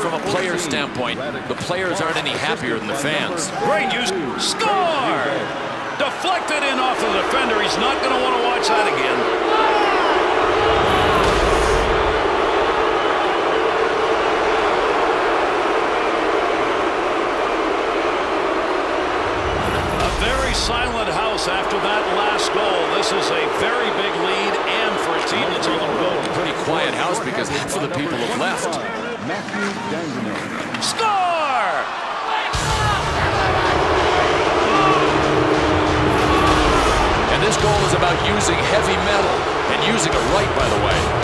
from a player standpoint, the players aren't any happier than the fans. Great use. Score! Deflected in off the defender. He's not going to want to watch that again. A very silent house after that last goal. This is a very big lead, and for a team that's on the road. Pretty quiet house because half of the people have left. Score! And this goal is about using heavy metal, and using it right, by the way.